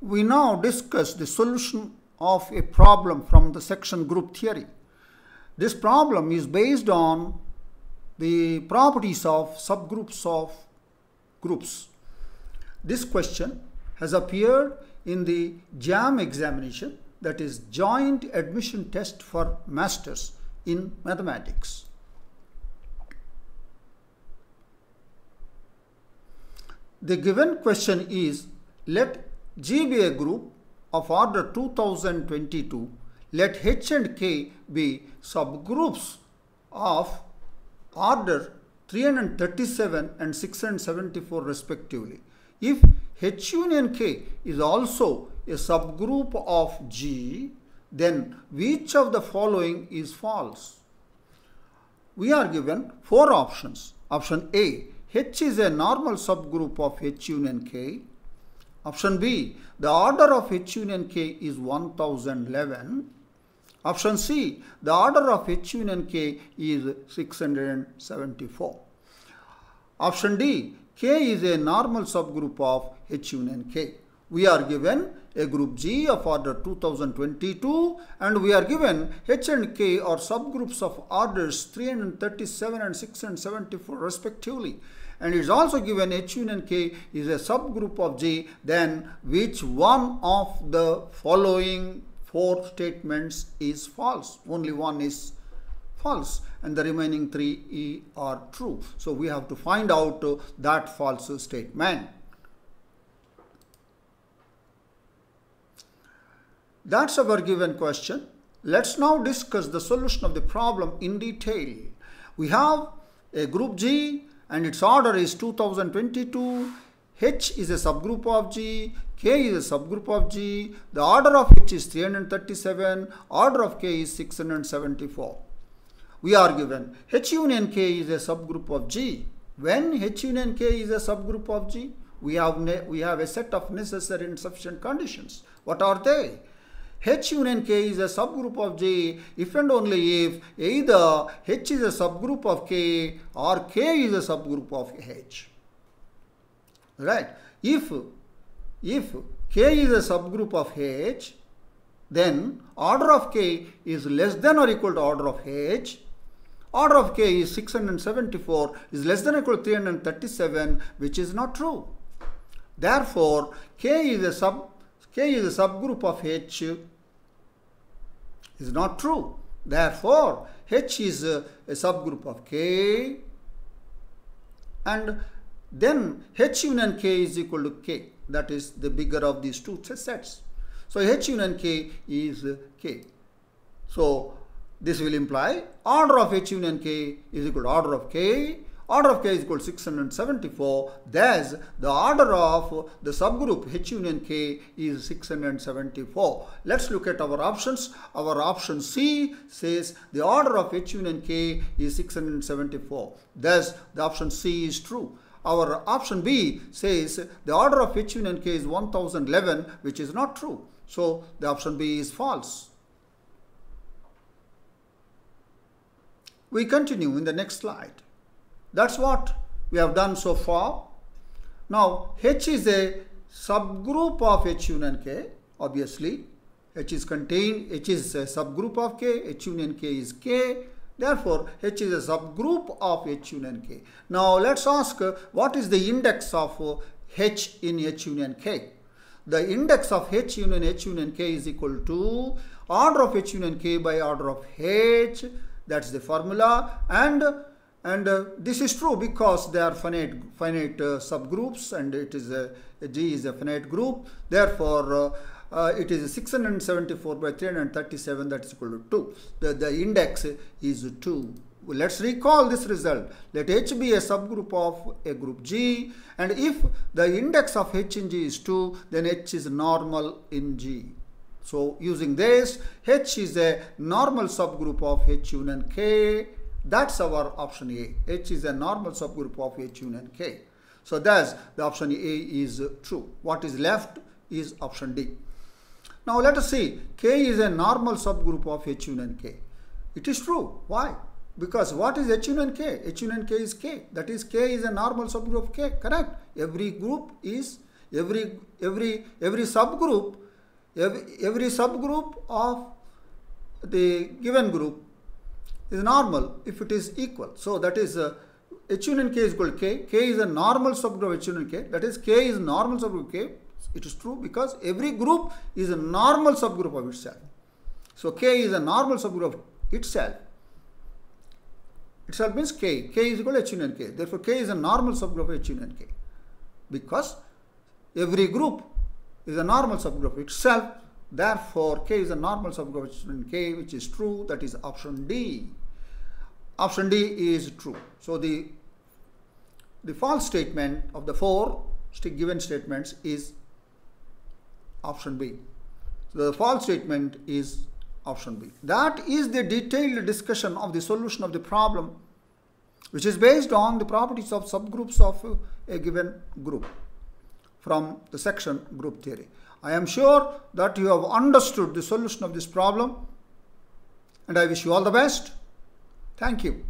we now discuss the solution of a problem from the section group theory. This problem is based on the properties of subgroups of groups. This question has appeared in the JAM examination that is Joint Admission Test for Masters in Mathematics. The given question is let G be a group of order 2022, let H and K be subgroups of order 337 and 674 respectively. If H union K is also a subgroup of G, then which of the following is false? We are given four options. Option A, H is a normal subgroup of H union K. Option B, the order of H union K is 1011. Option C, the order of H union K is 674. Option D, K is a normal subgroup of H union K. We are given a group G of order 2022 and we are given H and K are subgroups of orders 337 and 674 respectively and it is also given H union K is a subgroup of G, then which one of the following four statements is false? Only one is false and the remaining three e are true. So we have to find out uh, that false statement. That's our given question. Let's now discuss the solution of the problem in detail. We have a group G and its order is 2022. H is a subgroup of G, K is a subgroup of G, the order of H is 337, order of K is 674. We are given H union K is a subgroup of G. When H union K is a subgroup of G, we have, we have a set of necessary and sufficient conditions. What are they? H union K is a subgroup of G if and only if either H is a subgroup of K or K is a subgroup of H. Right? If, if K is a subgroup of H, then order of K is less than or equal to order of H. Order of K is 674 is less than or equal to 337 which is not true. Therefore, K is a sub K is a subgroup of H is not true. Therefore, H is a, a subgroup of K and then H union K is equal to K. That is the bigger of these two sets. So H union K is K. So this will imply order of H union K is equal to order of K order of k is equal to 674 thus the order of the subgroup H union k is 674 let's look at our options. Our option C says the order of H union k is 674 thus the option C is true. Our option B says the order of H union k is 1011 which is not true. So the option B is false. We continue in the next slide that's what we have done so far. Now, H is a subgroup of H union K, obviously. H is contained, H is a subgroup of K, H union K is K. Therefore, H is a subgroup of H union K. Now, let's ask what is the index of H in H union K? The index of H union H union K is equal to order of H union K by order of H. That's the formula. And and uh, this is true because they are finite finite uh, subgroups and it is a, G is a finite group. Therefore uh, uh it is 674 by 337 that is equal to 2 the, the index is 2 let's recall this result. Let H be a subgroup of a group G. And if the index of H in G is 2 then H is normal in G. So using this H is a normal subgroup of H union K that's our option A. H is a normal subgroup of H union K. So thus the option A is true. What is left is option D. Now let us see. K is a normal subgroup of H union K. It is true. Why? Because what is H union K? H union K is K. That is K is a normal subgroup of K. Correct? Every group is every every every subgroup every, every subgroup of the given group is normal if it is equal. So that is uh, H union K is equal to K. K is a normal subgroup of H union K. That is K is normal subgroup of K. It is true because every group is a normal subgroup of itself. So K is a normal subgroup of itself. Itself means K. K is equal to H union K. Therefore, K is a normal subgroup of H union K. Because every group is a normal subgroup itself. Therefore, K is a normal subgroup of K, which is true. That is option D. Option D is true. So the the false statement of the four given statements is option B. So the false statement is option B. That is the detailed discussion of the solution of the problem which is based on the properties of subgroups of a given group from the section group theory. I am sure that you have understood the solution of this problem and I wish you all the best. Thank you.